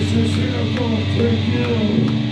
This is here for you.